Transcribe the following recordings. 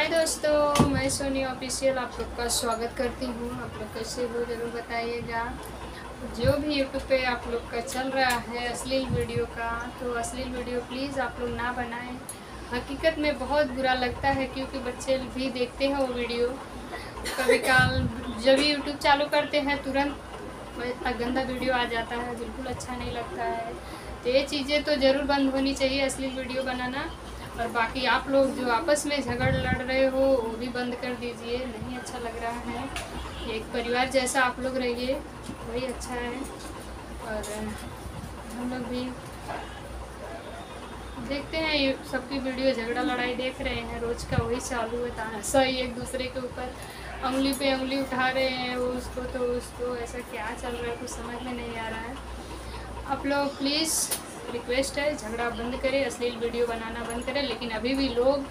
हाय दोस्तों, मैं सोनी ऑफिशियल आप लोग का स्वागत करती हूँ। आप लोग कैसे हो ज़रूर बताइएगा जो। भी यूट्यूब पे आप लोग का चल रहा है अश्लील वीडियो का तो अश्लील वीडियो प्लीज़ आप लोग ना बनाएँ। हकीकत में बहुत बुरा लगता है क्योंकि बच्चे भी देखते हैं वो वीडियो। कभी काल जब भी यूट्यूब चालू करते हैं, तुरंत इतना गंदा वीडियो आ जाता है, बिल्कुल अच्छा नहीं लगता है। तो ये चीज़ें तो ज़रूर बंद होनी चाहिए, अश्लील वीडियो बनाना। और बाकी आप लोग जो आपस में झगड़ लड़ रहे हो, वो भी बंद कर दीजिए। नहीं अच्छा लग रहा है। एक परिवार जैसा आप लोग रहिए। वही अच्छा है। और हम लोग भी देखते हैं। ये सबकी वीडियो झगड़ा लड़ाई देख रहे हैं। रोज का वही चालू है तानाशाह ही एक दूसरे के ऊपर उंगली पे उंगली उठा रहे हैं। वो उसको तो उसको ऐसा क्या चल रहा है कुछ समझ में नहीं आ रहा है। आप लोग प्लीज़ रिक्वेस्ट है, झगड़ा बंद करें, अश्लील वीडियो बनाना बंद करें, लेकिन अभी भी लोग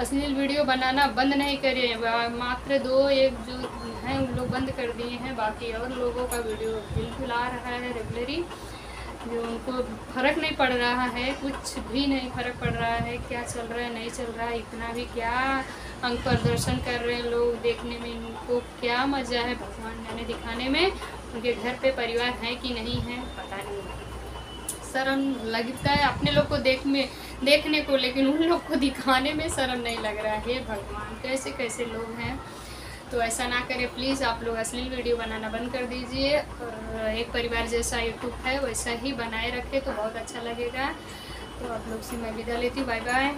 अश्लील वीडियो बनाना बंद नहीं करें। मात्र दो एक जो हैं, उन लोग बंद कर दिए हैं, बाकी और लोगों का वीडियो बिल्कुल आ रहा है रेगुलरी जो उनको फ़र्क नहीं पड़ रहा है, कुछ भी नहीं फ़र्क पड़ रहा है, क्या चल रहा है, नहीं चल रहा है इतना भी क्या अंग प्रदर्शन कर रहे हैं लोग देखने में, इनको क्या मज़ा है भगवान जाने दिखाने में, उनके घर पे परिवार है कि नहीं है, पता नहीं। शर्म लगता है अपने लोग को देख में, देखने को, लेकिन उन लोग को दिखाने में शर्म नहीं लग रहा है। भगवान कैसे कैसे लोग हैं? तो ऐसा ना करें प्लीज़ आप लोग अश्लील वीडियो बनाना बंद कर दीजिए। एक परिवार जैसा यूट्यूब है, वैसा ही बनाए रखें तो बहुत अच्छा लगेगा। तो आप लोग से मैं विदा लेती बाय बाय